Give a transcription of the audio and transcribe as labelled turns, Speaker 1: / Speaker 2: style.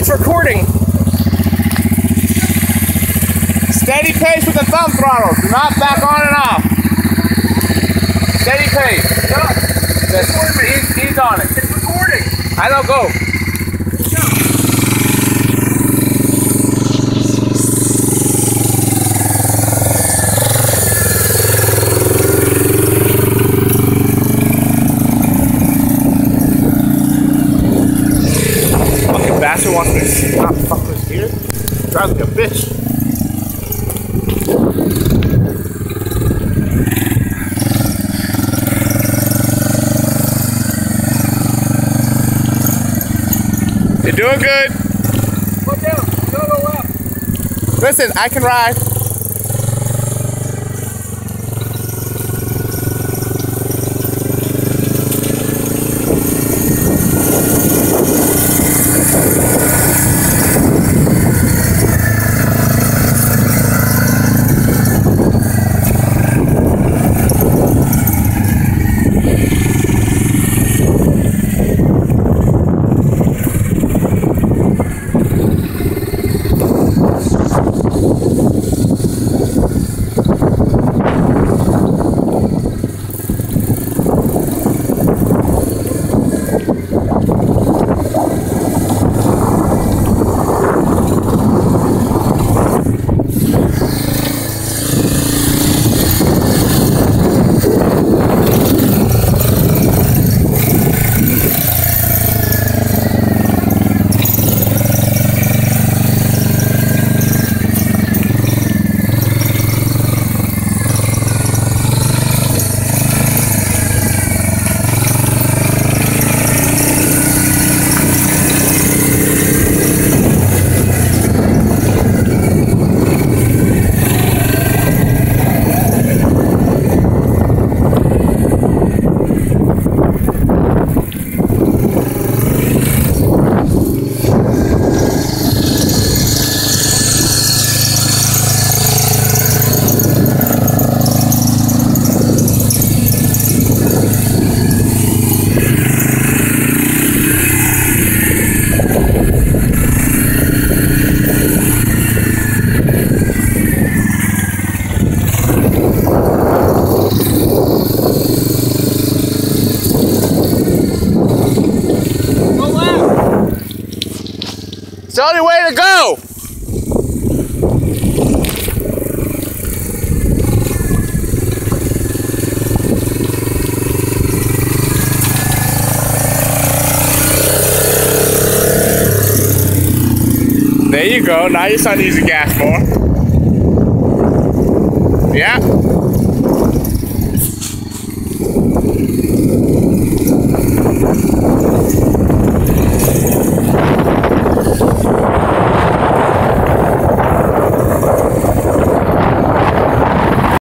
Speaker 1: It's recording. Steady pace with the thumb throttle. Do not back on and off. Steady pace.
Speaker 2: No,
Speaker 1: Yes. He's, he's on it.
Speaker 2: it's recording.
Speaker 1: I don't go. Bastard wants to stop fuck this gear. Drives like a bitch. You're doing good.
Speaker 2: Slow down. Go to the left.
Speaker 1: Listen, I can ride. It's the only way to go. There you go. Now starting to use the gas more. Yeah.